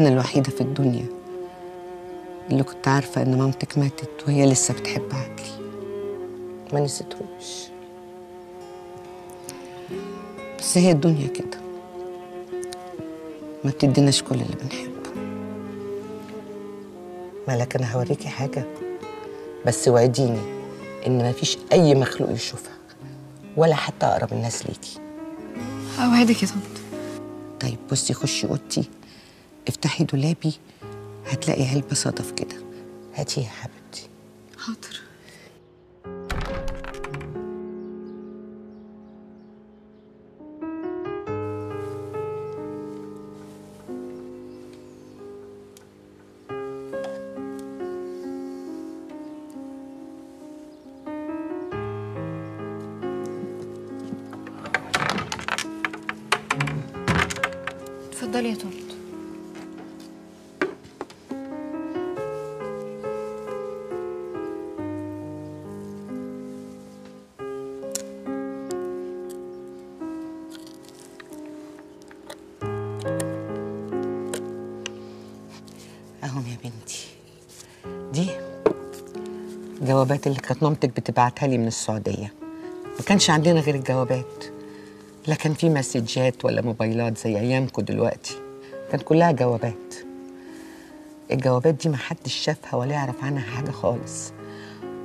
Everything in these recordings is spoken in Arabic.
أنا الوحيدة في الدنيا. اللي كنت عارفة إن مامتك ماتت وهي لسه بتحب عدلي ما نسيتهوش بس هي الدنيا كده. ما بتديناش كل اللي بنحبه. مالك أنا هوريكي حاجة. بس وعديني إن مفيش أي مخلوق يشوفها ولا حتى أقرب الناس ليكي. أوعدك يا طنط. طيب بصي خشي أوضتي. افتحي دولابي هتلاقي علبة صدف كده. هاتيها يا حبيبتي. حاضر. اتفضلي يا طنط الجوابات اللي كانت مامتك بتبعتها لي من السعودية. ما كانش عندنا غير الجوابات. لا كان في مسجات ولا موبايلات زي أيامكم دلوقتي. كانت كلها جوابات. الجوابات دي ما حدش شافها ولا يعرف عنها حاجة خالص.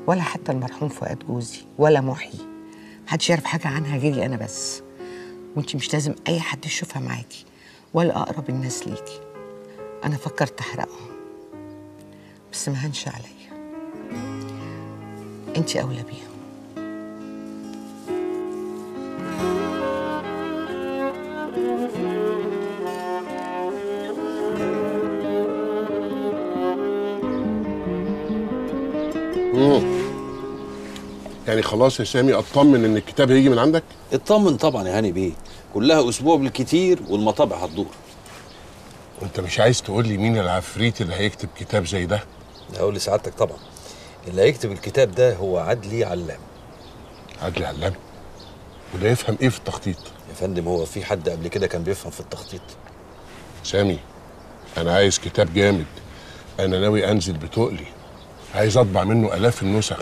ولا حتى المرحوم فؤاد جوزي ولا محي. محدش يعرف حاجة عنها غيري أنا بس. وانتي مش لازم أي حد يشوفها معاكي ولا أقرب الناس ليكي. أنا فكرت احرقهم بس ما هنش عليا. انتي اولى بيهم. يعني خلاص يا سامي اطمن إن الكتاب هيجي من عندك؟ اطمن طبعا يا هاني بيه. كلها أسبوع بالكتير والمطابع هتدور. وأنت مش عايز تقول لي مين العفريت اللي هيكتب كتاب زي ده؟ أقول لسعادتك طبعا. اللي هيكتب الكتاب ده هو عدلي علام. عدلي علام؟ وده يفهم إيه في التخطيط؟ يا فندم هو في حد قبل كده كان بيفهم في التخطيط؟ سامي أنا عايز كتاب جامد. أنا ناوي أنزل بتقلي. عايز أطبع منه آلاف النسخ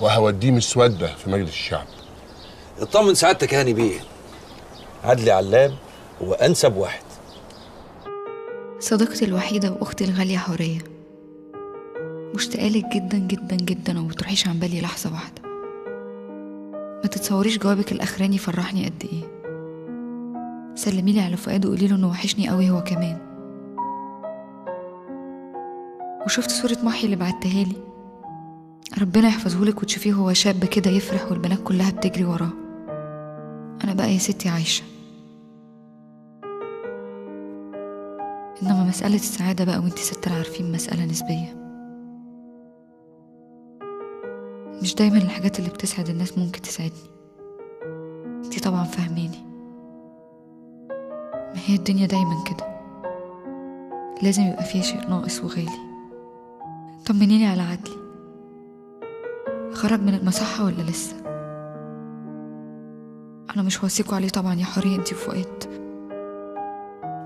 وهوديه مسوده في مجلس الشعب. اطمن سعادتك هاني بيه. عدلي علام هو أنسب واحد. صديقتي الوحيدة وأختي الغالية حورية. مشتاقة لك جدا جدا جدا وما بتروحيش عن بالي لحظة واحدة. ما تتصوريش جوابك الأخراني فرحني قد إيه. سلميلي على فؤاد وقولي له إنه وحشني قوي هو كمان. وشفت صورة محي اللي بعتها لي. ربنا يحفظهولك وتشوفيه هو شاب كده يفرح والبنات كلها بتجري وراه. أنا بقى يا ستي عايشة. إنما مسألة السعادة بقى وإنتي ست العارفين مسألة نسبية. مش دايما الحاجات اللي بتسعد الناس ممكن تسعدني انتي طبعا فاهميني. ما هي الدنيا دايما كده. لازم يبقى فيها شيء ناقص وغالي. طمنيني على عدلي. خرج من المصحة ولا لسه؟ أنا مش واثقة عليه طبعا يا حورية انتي وفؤاد.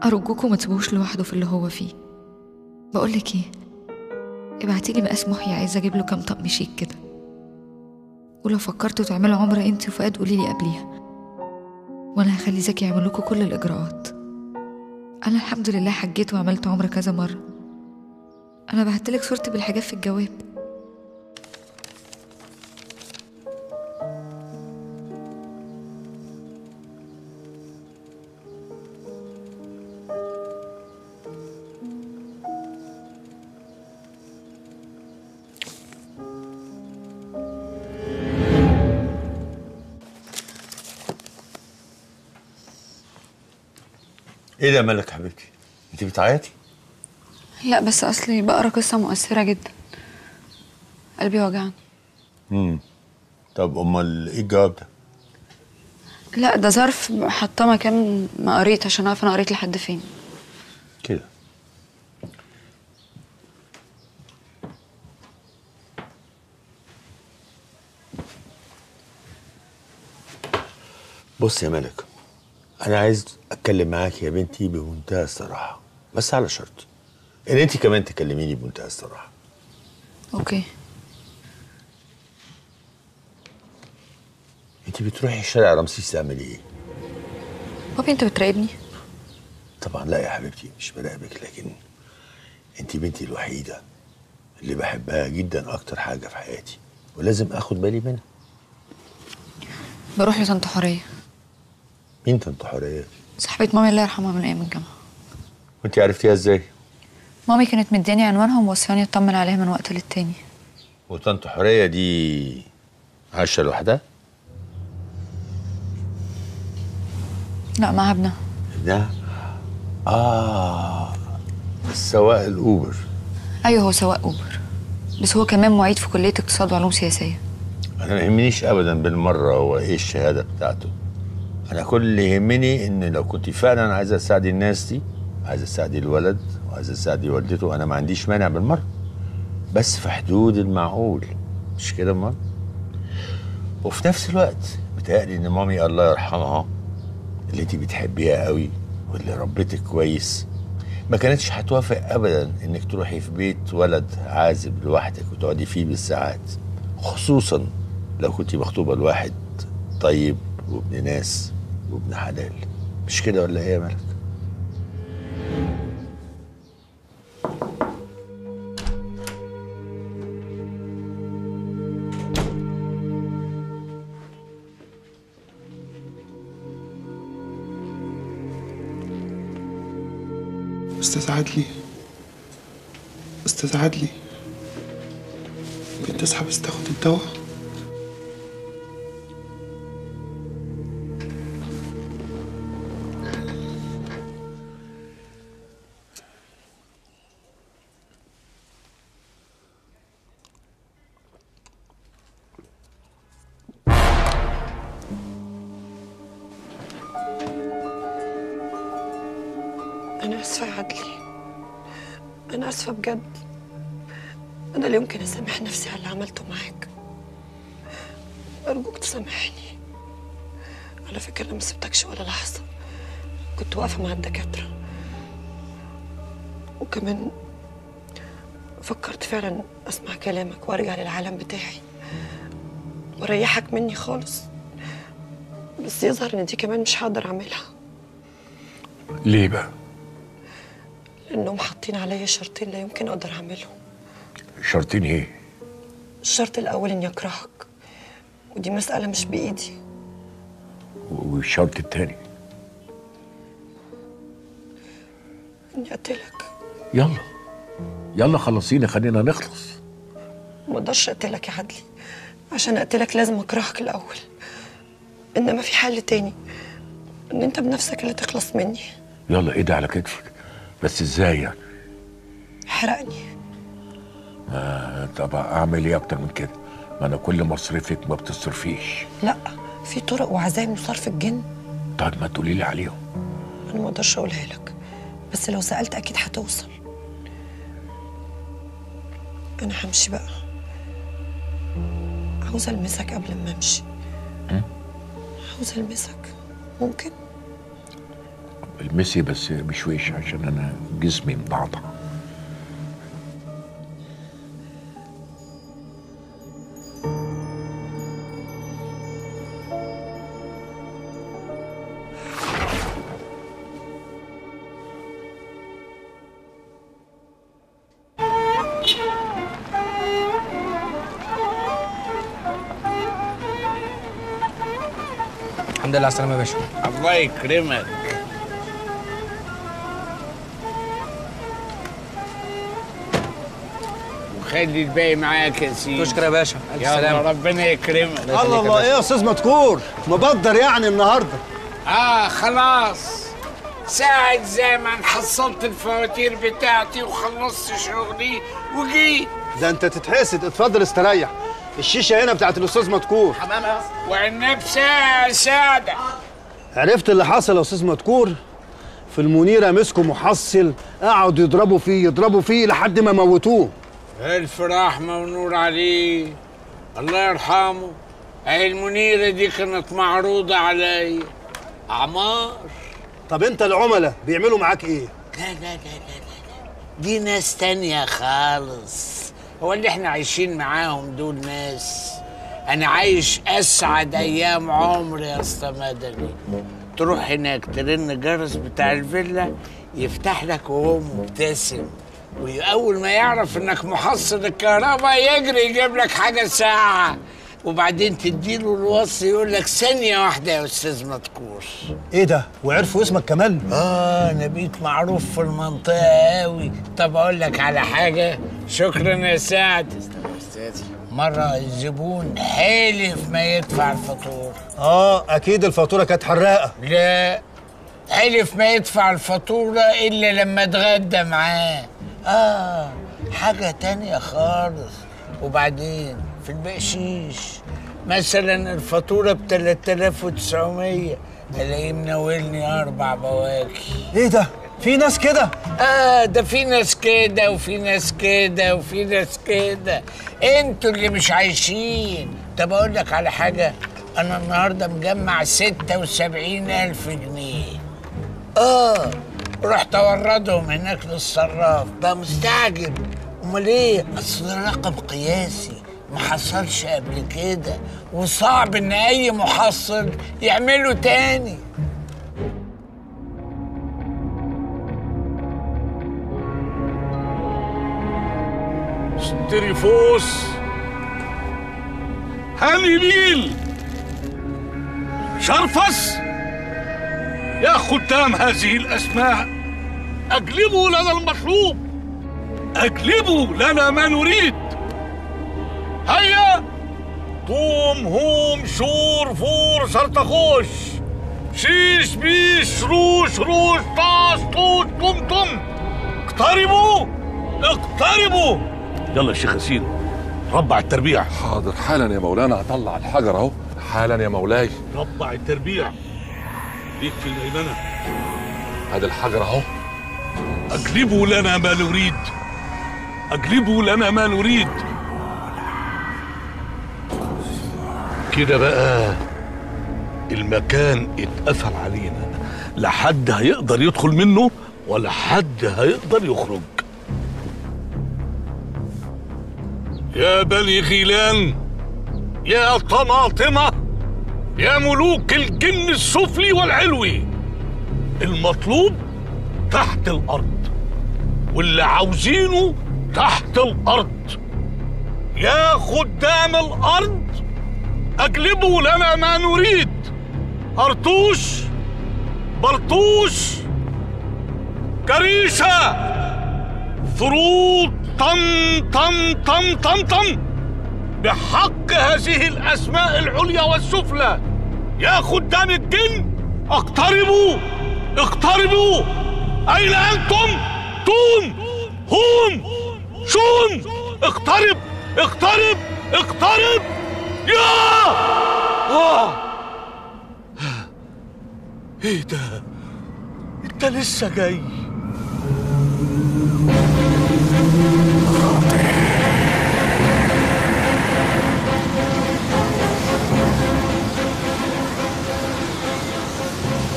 أرجوكوا ما تسيبوهوش لوحده في اللي هو فيه. بقولك إيه؟ ابعتيلي مقاس محي عايزة أجيب له كام طقم شيك كده. ولو فكرتوا تعملوا عمرة انتي وفؤاد قوليلي قبليها. وأنا هخلي زكي يعمل لكم كل الإجراءات. أنا الحمد لله حجيت وعملت عمرة كذا مرة. أنا بعتلك صورتي بالحجاب في الجواب. إيه ده مالك يا حبيبتي؟ أنت بتعيطي؟ لا بس أصلي بقرا قصة مؤثرة جدا. قلبي وجعني امم طب أمال إيه الجواب ده؟ لا ده ظرف حطاه مكان ما قريت عشان أعرف أنا قريت لحد فين. كده. بص يا ملك أنا عايز أتكلم معاك يا بنتي بمنتهى الصراحة بس على شرط. إن انت كمان تكلميني بمنتهى الصراحة. أوكي. انت بتروحي شارع رمسيس تعملي إيه؟ بابي أنت بتراقبني؟ طبعا لا يا حبيبتي مش براقبك لكن انت بنتي الوحيدة اللي بحبها جدا أكتر حاجة في حياتي ولازم آخد بالي منها. بروح لطنط حورية. مين طنط حوريه صاحبة مامي الله يرحمها من أيام الجامعة. وانت عرفتيها إزاي؟ مامي كانت مدياني عنوانها وموصياني اطمن عليها من وقت للتاني. وطنط حوريه دي عايشه لوحدها؟ لا مع ابنها. ابنها؟ آه سواق الأوبر. أيوه هو سواق أوبر. بس هو كمان معيد في كلية اقتصاد وعلوم سياسية. أنا ما يهمنيش ابدا بالمرة هو إيه الشهادة بتاعته. أنا كل اللي يهمني إن لو كنت فعلا عايزه تساعدي الناس دي عايزه تساعدي الولد وعايزه تساعدي والدته أنا ما عنديش مانع بالمرة. بس في حدود المعقول. مش كده امال وفي نفس الوقت بتهيألي إن مامي الله يرحمها اللي انت بتحبيها قوي واللي ربتك كويس ما كانتش هتوافق ابدا إنك تروحي في بيت ولد عازب لوحدك وتقعدي فيه بالساعات. خصوصا لو كنت مخطوبة لواحد طيب. وابن ناس وابن حلال. مش كده ولا إيه يا ملك؟ أستاذ عدلي. أستاذ عدلي. ممكن تصحى بس تاخد الدواء؟ عملته معاك. أرجوك تسامحني. على فكرة أنا ما سبتكش ولا لحظة. كنت واقفة مع الدكاترة. وكمان فكرت فعلا أسمع كلامك وأرجع للعالم بتاعي. وأريحك مني خالص. بس يظهر إن دي كمان مش هقدر أعملها. ليه بقى؟ لأنهم حاطين عليا شرطين لا يمكن أقدر أعملهم. شرطين إيه؟ الشرط الأول إني أكرهك ودي مسألة مش بإيدي. والشرط التاني؟ إني أقتلك يلا. يلا خلصينا خلينا نخلص. ما أقدرش أقتلك يا عدلي. عشان أقتلك لازم أكرهك الأول. إنما في حل تاني. إن أنت بنفسك اللي تخلص مني. يلا إيدي على كتفك. بس إزاي يعني؟ احرقني. آه طب أعمل إيه أكتر من كده؟ ما أنا كل مصرفك ما بتصرفيش. لا في طرق وعزايم لصرف الجن. طب ما تقولي لي عليهم. أنا ما أقدرش أقولها لك بس لو سألت أكيد هتوصل. أنا همشي بقى. عاوزه ألمسك قبل ما أمشي. عاوزه ألمسك. ممكن؟ ألمسي بس بشويش عشان أنا جسمي مضعضع. الحمد لله على السلامة يا باشا. الله يكرمك. وخلي الباقي معاك يا سيدي. تشكر يا باشا. ألف يلا سلامة ربنا يكرمك. الله الله إيه يا أستاذ مذكور مبدر يعني النهارده. آه خلاص. ساعة زمن حصلت الفواتير بتاعتي وخلصت شغلي. وجيت. ده أنت تتحسد اتفضل استريح. الشيشة هنا بتاعت الأستاذ مذكور والنبي ساعة سادة. عرفت اللي حصل يا أستاذ مذكور في المنيره مسكوا محصل قعدوا يضربوا فيه يضربوا فيه لحد ما موتوه. ألف رحمة ونور عليه. الله يرحمه. أهي المنيرة دي كانت معروضة عليا أعمار. طب أنت العملاء بيعملوا معاك إيه؟ لا لا لا لا لا لا. دي ناس تانية خالص. هو اللي إحنا عايشين معاهم دول ناس. أنا عايش أسعد أيام عمري يا أسطى مدني. تروح هناك ترن الجرس بتاع الفيلا يفتح لك وهو مبتسم. وأول ما يعرف إنك محصل الكهرباء يجري يجيب لك حاجة ساعة. وبعدين تديله الوصي يقول لك ثانية واحدة يا أستاذ مذكور إيه ده؟ وعرفوا اسمك كمان؟ أنا بقيت معروف في المنطقة قوي طب أقول لك على حاجة. شكرا يا سعد. مرة الزبون حلف ما يدفع الفاتورة. آه أكيد الفاتورة كانت حراقة. لا حلف ما يدفع الفاتورة إلا لما اتغدى معاه. آه حاجة تانية خالص. وبعدين؟ في البقشيش مثلا الفاتورة ب 3900 ألاقيه مناولني أربع بواكي. إيه ده؟ في ناس كده؟ آه ده في ناس كده وفي ناس كده وفي ناس كده. أنتوا اللي مش عايشين. طب أقول لك على حاجة. أنا النهارده مجمع 76 ألف جنيه. آه رحت أوردهم هناك للصراف. بقى مستعجب أمال إيه؟ أصل ده رقم قياسي. ما حصلش قبل كده وصعب إن أي محصل يعمله تاني. ستريفوس هانيليل شرفس. يا ختام هذه الأسماء أجلبوا لنا المطلوب. أجلبوا لنا ما نريد. طوم هوم شور فور سرطخوش. شيش بيش روش روش طاس طوط طم طم اقتربوا! اقتربوا! يلا يا شيخ ياسين ربع التربيع. حاضر. حالا يا مولانا هطلع الحجر أهو. حالا يا مولاي. ربع التربيع. ليك في الميمنة هذا الحجر أهو. أجلبوا لنا ما نريد. أجلبوا لنا ما نريد. كده بقى. المكان اتقفل علينا. لا حد هيقدر يدخل منه ولا حد هيقدر يخرج. يا بني غيلان يا طماطمة يا ملوك الجن السفلي والعلوي. المطلوب تحت الأرض واللي عاوزينه تحت الأرض. يا خدام الأرض أجلبوا لنا ما نريد. أرطوش برطوش كريشة ثروت طم طم طم طم طم بحق هذه الأسماء العليا والسفلى. يا خدام الجن اقتربوا اقتربوا. أين أنتم؟ توم هم شون. اقترب اقترب اقترب. يا! آه. إيه ده؟ إنت لسه جاي.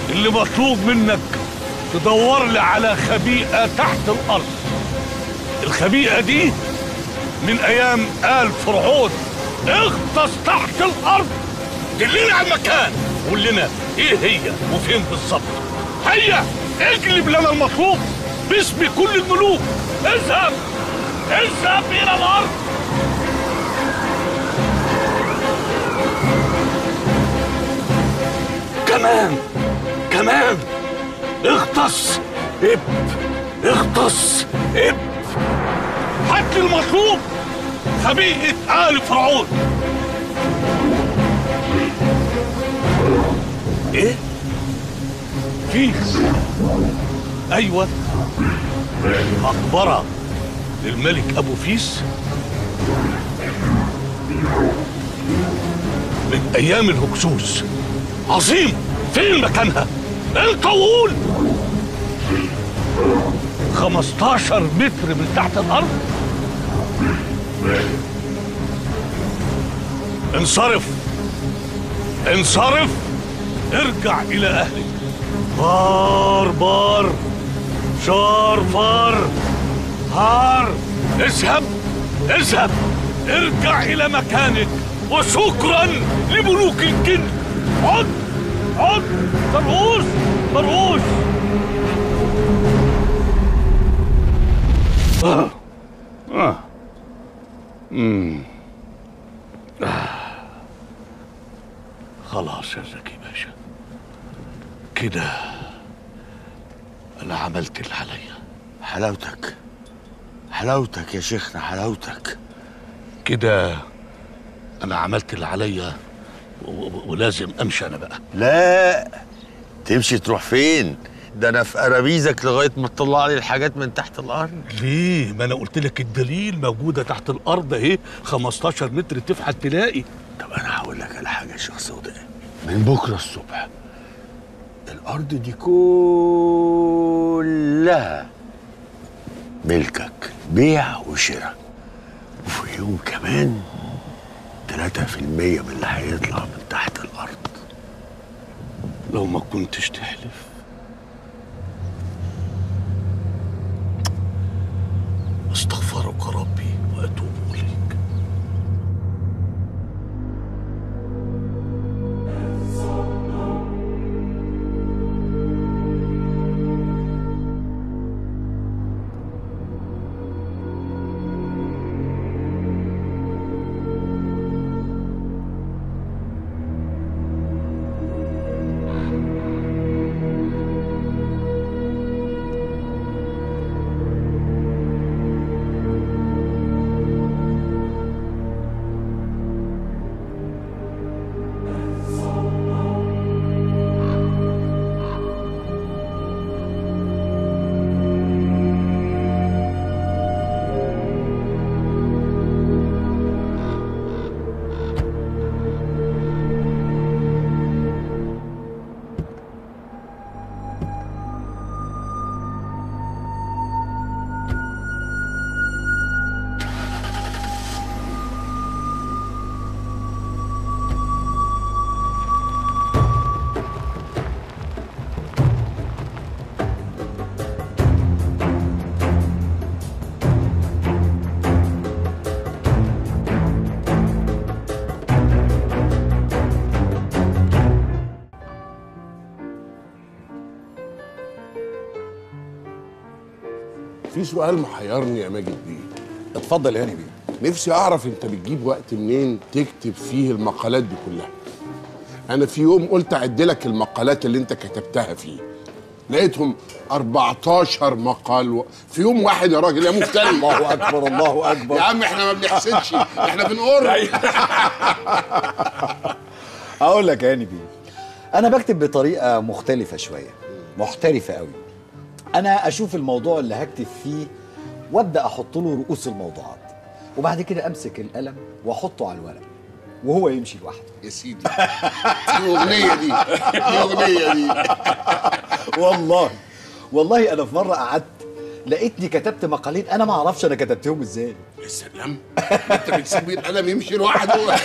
اللي مطلوب منك تدور لي على خبيئة تحت الأرض. الخبيئة دي من أيام آل فرعون. اغطس تحت الأرض. دلنا على المكان. قول لنا إيه هي وفين بالظبط هيا اجلب لنا المطلوب باسم كل الملوك. اذهب اذهب إلى الأرض. كمان كمان. اغطس إب اغطس إب. هات المطلوب خبيئة آل فرعون. إيه؟ فيس أيوه. مقبرة للملك أبو فيس. من أيام الهكسوس. عظيم فين مكانها انت قول 15 متر من تحت الأرض. انصرف انصرف ارجع إلى اهلك بار بار شار فار هار اذهب اذهب ارجع إلى مكانك وشكرا لملوك الجن عد عد مرقوش مرقوش آه. آه. مم. آه. خلاص يا زكي باشا كده أنا عملت اللي عليا حلاوتك حلاوتك يا شيخنا حلاوتك كده أنا عملت اللي عليا ولازم أمشي أنا بقى لا تمشي تروح فين ده أنا في قرابيزك لغاية ما تطلع لي الحاجات من تحت الأرض. ليه؟ ما أنا قلت لك الدليل موجودة تحت الأرض أهي 15 متر تفحت تلاقي. طب أنا هقول لك على حاجة يا شيخ سوداء من بكرة الصبح الأرض دي كلها ملكك بيع وشراء. وفي يوم كمان 3% من اللي هيطلع من تحت الأرض. لو ما كنتش تحلف. أستغفرك ربي وأتوب سؤال محيرني يا ماجد بيه. اتفضل يا هاني بيه. نفسي أعرف أنت بتجيب وقت منين تكتب فيه المقالات دي كلها. أنا في يوم قلت أعد لك المقالات اللي أنت كتبتها فيه. لقيتهم 14 مقال و... في يوم واحد يا راجل يا مفتري. الله أكبر، الله أكبر. يا عم إحنا ما بنحسدش إحنا بنقر. أقول لك يا هاني بيه. أنا بكتب بطريقة مختلفة شوية محترفة قوي. أنا أشوف الموضوع اللي هكتب فيه وأبدأ أحط له رؤوس الموضوعات. وبعد كده أمسك القلم وأحطه على الورق وهو يمشي لوحده. يا سيدي دي أغنية دي دي أغنية دي. والله والله أنا في مرة قعدت لقيتني كتبت مقالين أنا ما أعرفش أنا كتبتهم إزاي. يا سلام أنت بتسيب القلم يمشي لوحده.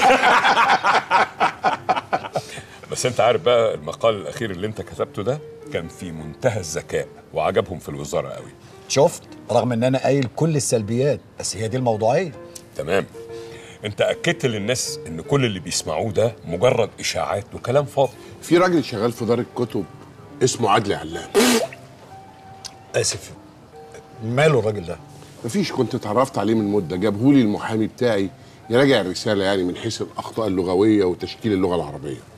بس انت عارف بقى المقال الأخير اللي انت كتبته ده كان في منتهى الذكاء وعجبهم في الوزارة قوي. شفت؟ رغم ان أنا قايل كل السلبيات بس هي دي الموضوعية. تمام. انت أكدت للناس إن كل اللي بيسمعوه ده مجرد إشاعات وكلام فاضي. في راجل شغال في دار الكتب اسمه عدلي علام. آسف. ماله الراجل ده؟ مفيش. كنت اتعرفت عليه من مدة. جابهولي المحامي بتاعي يراجع الرسالة يعني من حيث الأخطاء اللغوية وتشكيل اللغة العربية.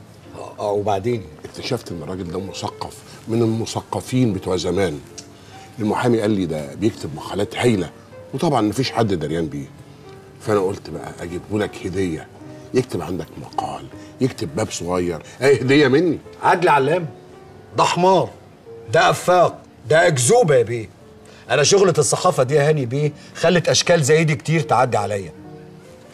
آه وبعدين اكتشفت إن الراجل ده مثقف من المثقفين بتوع زمان. المحامي قال لي ده بيكتب مقالات هايلة وطبعا مفيش حد دريان بيه. فأنا قلت بقى أجيبه لك هدية. يكتب عندك مقال يكتب باب صغير. أي هدية مني؟ عدلي علام. ده حمار ده أفاق ده اكذوبه يا بيه. أنا شغلة الصحافة دي يا هاني بيه خلت أشكال زي دي كتير تعدي عليا.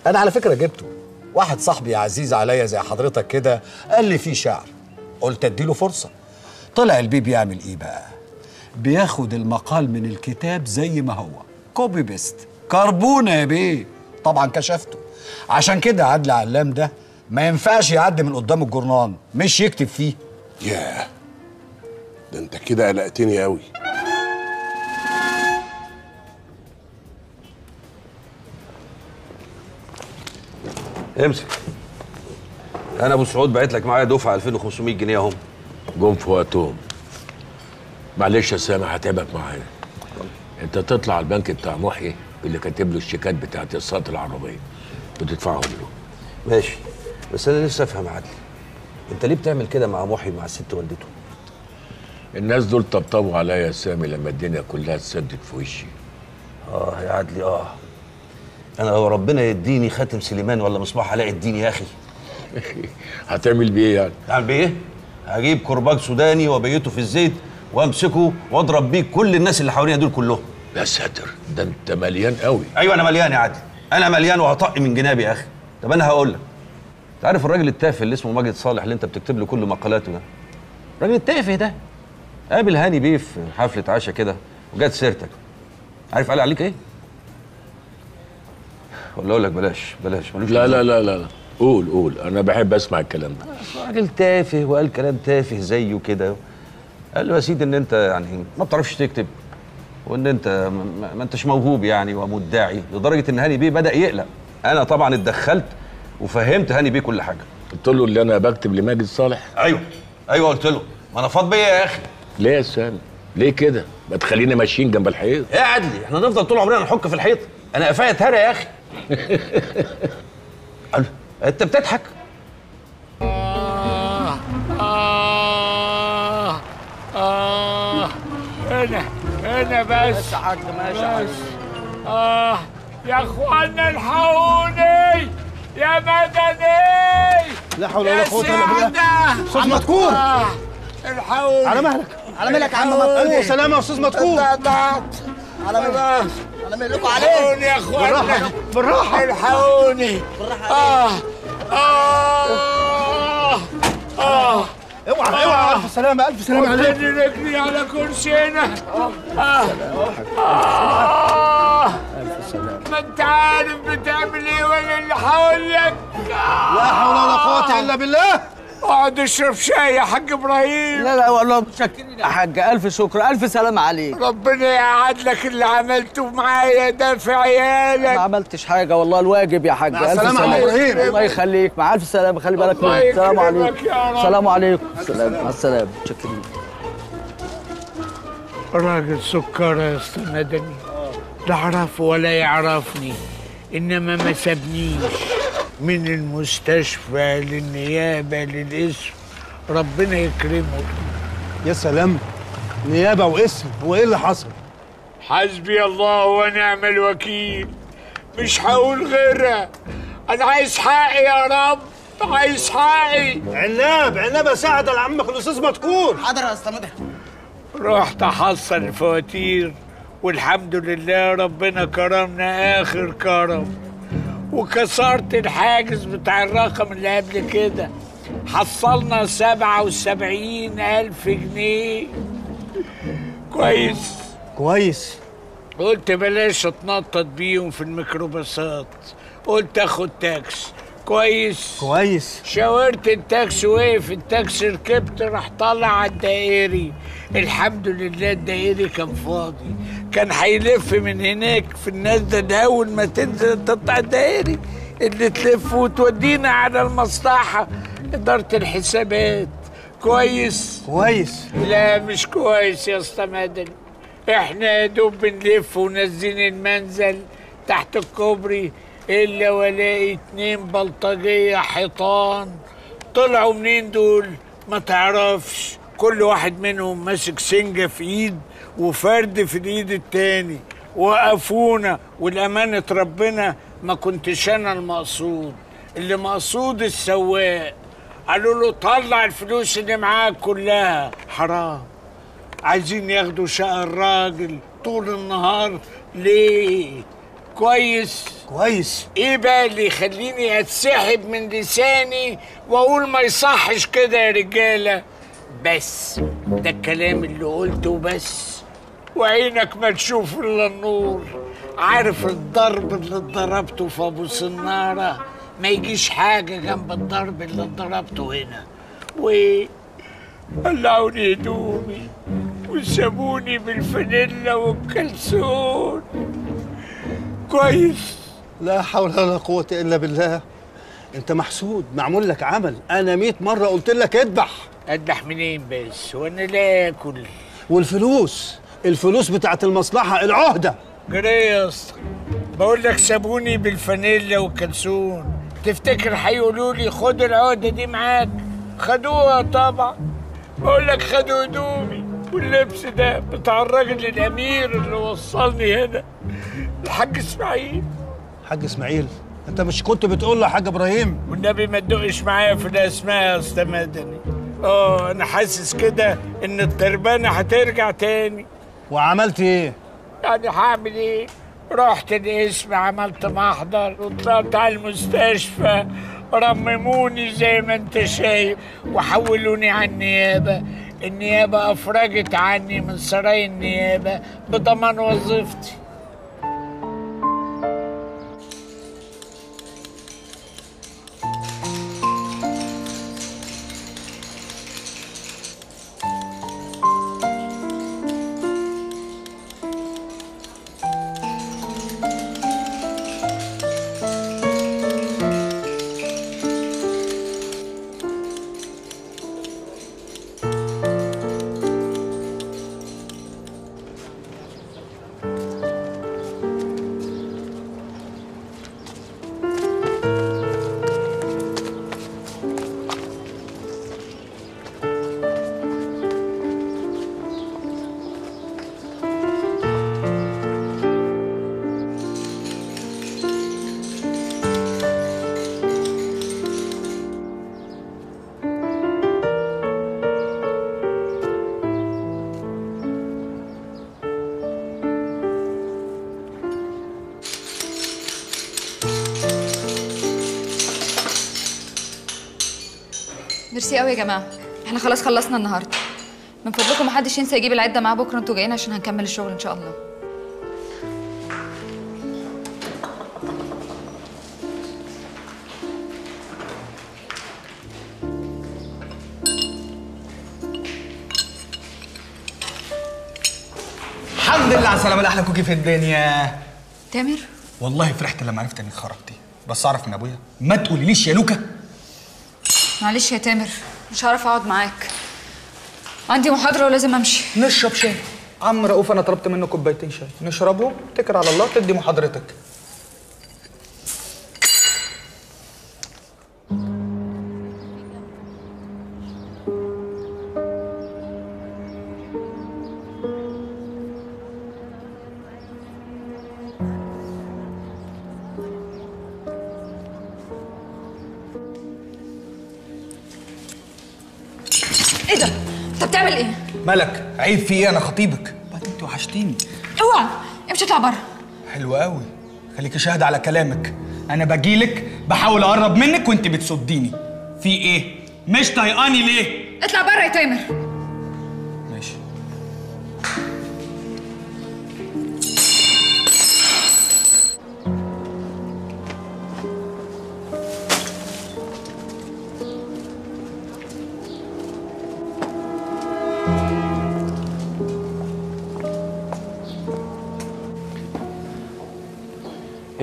أنا على فكرة جبته. واحد صاحبي عزيز عليا زي حضرتك كده قال لي فيه شعر. قلت أديله فرصة. طلع البيه بيعمل إيه بقى؟ بياخد المقال من الكتاب زي ما هو. copy paste كربونة يا بيه. طبعا كشفته. عشان كده عدلي علام ده ما ينفعش يعدي من قدام الجورنال. مش يكتب فيه. ياه. ده أنت كده قلقتني قوي امسك. أنا أبو سعود بعت لك معايا دفعة 2500 جنيه اهم جم في وقتهم. معلش يا سامح هتعبك معايا. أنت تطلع على البنك بتاع محيي اللي كاتب له الشيكات بتاعت الصات العربية. وتدفعهم له. ماشي. بس أنا نفسي أفهم عدلي أنت ليه بتعمل كده مع محي مع الست والدته؟ الناس دول طبطبوا عليا يا سامي لما الدنيا كلها اتسدت في وشي. آه يا عدلي آه. أنا لو ربنا يديني خاتم سليمان ولا مصباح علاء الدين يا أخي. هتعمل بيه إيه يعني؟ هعمل بيه إيه؟ هجيب كرباج سوداني وابيته في الزيت وأمسكه وأضرب بيه كل الناس اللي حوالينا دول كلهم. يا ساتر ده أنت مليان قوي. أيوه أنا مليان يا عادل. أنا مليان وهطق من جنابي يا أخي. طب أنا هقول لك. أنت عارف الراجل التافه اللي اسمه ماجد صالح اللي أنت بتكتب له كل مقالاته ده؟ الراجل التافه ده. قابل هاني بيه في حفلة عشاء كده وجات سيرتك. عارف قال عليك إيه؟ ولا أقول لك بلاش بلاش ملوش لا لازمة. لا لا لا. قول قول. أنا بحب أسمع الكلام ده. راجل تافه وقال كلام تافه زيه كده. قال له يا سيدي إن أنت يعني ما بتعرفش تكتب وإن أنت ما, أنتش موهوب يعني ومدعي لدرجة إن هاني بيه بدأ يقلق. أنا طبعا اتدخلت وفهمت هاني بيه كل حاجة. قلت له اللي أنا بكتب لماجد صالح؟ أيوه أيوه قلت له. ما أنا فاض بيا يا أخي. ليه يا سامي؟ ليه كده؟ ما تخلينا ماشيين جنب الحيط يا عدلي إحنا نفضل طول عمرنا نحك في الحيط أنا قفايا اتهرى يا أخي. انت بتضحك. آه آه آه هنا هنا بس حاج ماشي بس. آه يا اخوانا الحقوني يا مدني. لا حول ولا قوة إلا بالله. أستاذ مذكور. الحقوني. على مهلك. على مهلك يا عم مذكور. سلامة يا أستاذ مذكور. على مهلك. على مهلكوا عليه الحقوني يا اخوانا بالراحة. بالراحة. الحقوني. آه. آه. آه. اوعى اوعى. ألف سلامة ألف سلامة عليك. رجلي على كرسي هنا آه. آه. ما أنت عارف بتعمل إيه وأنا اللي هقول لك لا حول ولا قوة إلا بالله. أقعد أشرب شاي يا حاج إبراهيم. لا لا والله متشكرين يا حاج. ألف شكر. ألف سلامه عليك. ربنا يقعد لك اللي عملته معايا ده في ما عيالك عملتش حاجة والله الواجب يا حاج. مع ألف السلامة يا سلامه إبراهيم. الله يخليك. مع ألف سلامه خلي بالك منك السلام عليكم. السلام عليكم السلام مع السلامة. متشكرين راجل سكر يا أستاذ مدني. لا اعرفه ولا يعرفني. إنما ما سابنيش. من المستشفى للنيابة للإسم. ربنا يكرمه. يا سلام. نيابة وإسم. هو إيه اللي حصل؟ حسبي الله ونعم الوكيل. مش هقول غيرها. أنا عايز حقي يا رب. عايز حقي. عناب عناب يا سعد لعمك الأستاذ مذكور حاضر يا أستاذ مدحت رحت أحصل الفواتير والحمد لله ربنا كرمنا آخر كرم. وكسرت الحاجز بتاع الرقم اللي قبل كده. حصلنا سبعة وسبعين ألف جنيه. كويس. كويس. قلت بلاش اتنطط بيهم في الميكروباصات. قلت آخد تاكس كويس. كويس. شاورت التاكسي وقف التاكسي ركبت راح طالع على الدائري. الحمد لله الدائري كان فاضي. كان هيلف من هناك في الناس ده أول ما تنزل تطلع الدائري اللي تلف وتودينا على المصلحة. إدارة الحسابات. كويس؟ كويس. لا مش كويس يا اسطى مدني. إحنا يا دوب بنلف ونازلين المنزل تحت الكوبري. إلا والاقي اتنين بلطجية حيطان. طلعوا منين دول؟ ما تعرفش. كل واحد منهم ماسك سنجة في إيد وفرد في الإيد التاني. وقفونا والأمانة ربنا ما كنتش أنا المقصود. اللي مقصود السواق. قالوا له طلع الفلوس اللي معاك كلها. حرام. عايزين ياخدوا شقة الراجل طول النهار. ليه؟ كويس. كويس. إيه بقى اللي يخليني أتسحب من لساني وأقول ما يصحش كده يا رجالة؟ بس ده الكلام اللي قلته بس. وعينك ما تشوف إلا النور. عارف الضرب اللي اتضربته في أبو سناره ما يجيش حاجة جنب الضرب اللي اتضربته هنا. و قلعوني هدومي وسابوني بالفانيلا والكلسون. كويس. لا حول ولا قوة إلا بالله. أنت محسود معمول لك عمل. أنا مئة مرة قلت لك اذبح. اذبح منين بس؟ وأنا لا آكل. والفلوس؟ الفلوس بتاعت المصلحة العهدة. جري يا اسطى بقول لك سابوني بالفانيلا والكلسون. تفتكر هيقولوا لي خد العقده دي معاك؟ خدوها طبعا بقول لك خدوا هدومي واللبس ده بتاع الراجل الأمير اللي وصلني هنا. الحاج إسماعيل. حاج إسماعيل. أنت مش كنت بتقول له حاج إبراهيم؟ والنبي ما تدقش معايا في الاسماء يا أستاذ مدني. آه أنا حاسس كده إن التربانة هترجع تاني. وعملت إيه؟ يعني هعمل إيه؟ رحت القسم عملت محضر وطلعت على المستشفى. رمموني زي ما أنت شايف. وحولوني على النيابة. النيابة أفرجت عني من سراي النيابة بضمان وظيفتي. ميرسي قوي يا جماعة. إحنا خلاص خلصنا النهارده. من فضلكم محدش ينسى يجيب العدة معاه بكرة أنتوا جايين عشان هنكمل الشغل إن شاء الله. الحمد لله على السلامة. أحلى كوكي في الدنيا. تامر؟ والله فرحت لما عرفت إنك خرجتي. بس أعرف من أبويا. ما تقوليليش يا لوكا. معلش يا تامر مش هعرف أقعد معاك. عندي محاضرة ولازم أمشي. نشرب شاي. عم رؤوف أنا طلبت منه كوبايتين شاي. نشربهم اتكل على الله تدي محاضرتك. عيب في إيه؟ أنا خطيبك. بعدين أنت وحشتيني. اوعى امشي اطلع بره. حلو قوي خليكي شاهد على كلامك. أنا باجيلك بحاول أقرب منك وأنت بتصديني. في إيه؟ مش طايقاني ليه؟ اطلع بره يا تامر.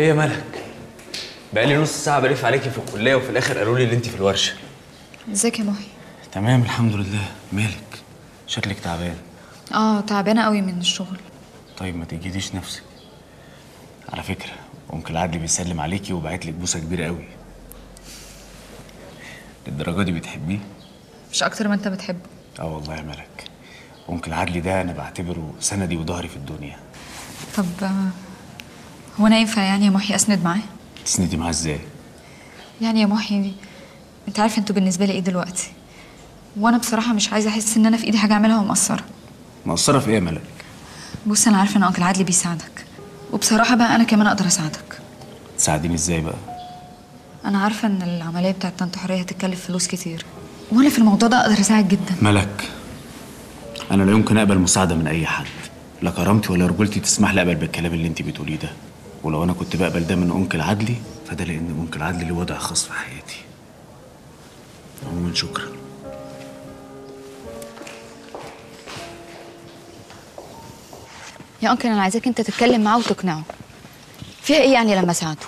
إيه يا ملك. بقالي نص ساعة بلف عليكي في الكلية وفي الآخر قالوا لي ان انت في الورشة. ازيك يا محي؟ تمام الحمد لله. مالك شكلك تعبان. آه تعبانة قوي من الشغل. طيب ما تجيديش نفسك. على فكرة انكل عدلي بيسلم عليكي وبعت لك بوسة كبيرة قوي. للدرجة دي بتحبيه؟ مش أكتر ما أنت بتحبه. آه والله يا ملك. انكل عدلي ده أنا بعتبره سندي وظهري في الدنيا. طب هو أنا ينفع يعني يا محي أسند معاه؟ تسندي معاه إزاي؟ يعني يا محي أنت عارف إنتوا بالنسبة لي إيه دلوقتي؟ وأنا بصراحة مش عايزة أحس إن أنا في إيدي حاجة أعملها ومقصرة. مقصرة في إيه يا ملك؟ بص أنا عارفة إن أنكل عدلي بيساعدك. وبصراحة بقى أنا كمان أقدر أساعدك. تساعديني إزاي بقى؟ أنا عارفة إن العملية بتاعت طنط حوريه هتتكلف فلوس كتير. وأنا في الموضوع ده أقدر أساعد جدا. ملك أنا لا يمكن أقبل مساعدة من أي حد. لا كرامتي ولا رجولتي تسمح لي أقبل بالكلام اللي أنت بتقوليه ده. ولو أنا كنت بقبل ده من أنكل عدلي فده لأن أنكل عدلي له وضع خاص في حياتي. عموما شكرا. يا أنكل أنا عايزاك أنت تتكلم معاه وتقنعه. فيها إيه يعني لما أساعده؟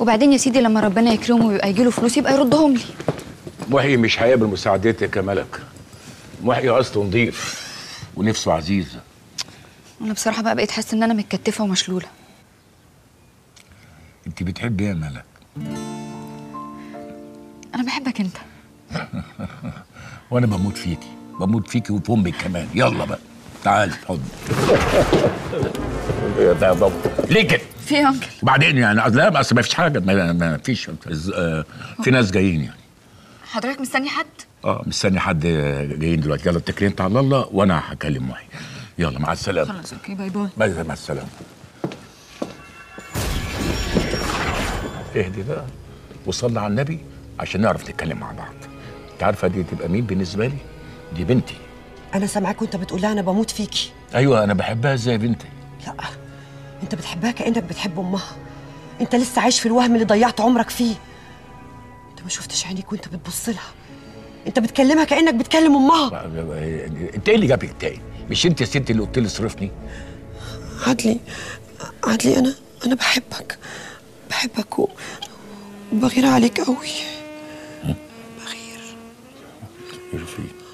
وبعدين يا سيدي لما ربنا يكرمه ويبقى يجيله فلوس يبقى يردهم لي. محي مش هيقبل مساعدتك يا ملك محي اصله نضيف. ونفسه عزيزه أنا بصراحة بقى بقيت حاسة إن أنا متكتفة ومشلولة. انت بتحبي إيه يا ملك؟ أنا بحبك انت. وأنا بموت فيكي بموت فيكي وفي أمك كمان. يلا بقى تعالي حضن. يا بابا ليه كده؟ في إيه يا أنكل؟ وبعدين يعني لا بس ما فيش حاجة ما, ما فيش آه، في ناس جايين يعني. حضرتك مستني حد؟ آه مستني حد جايين دلوقتي. يلا اتكلي انت على الله وأنا هكلم محي يلا مع السلامة. خلاص okay bye bye. bye مع السلامة. اهدي بقى. وصلنا على النبي عشان نعرف نتكلم مع بعض. انت عارفه دي تبقى مين بالنسبة لي؟ دي بنتي. أنا سامعاك وأنت بتقول لها أنا بموت فيكي. أيوه أنا بحبها زي بنتي؟ لا أنت بتحبها كأنك بتحب أمها. أنت لسه عايش في الوهم اللي ضيعت عمرك فيه. أنت ما شفتش عينيك وأنت بتبص لها. أنت بتكلمها كأنك بتكلم أمها. أنت إيه اللي جابك تاني؟ مش أنت يا ستي اللي قلت لي اصرفني؟ عدلي عدلي أنا أنا بحبك. بحبك وبغير عليك قوي بغير. بغير فيك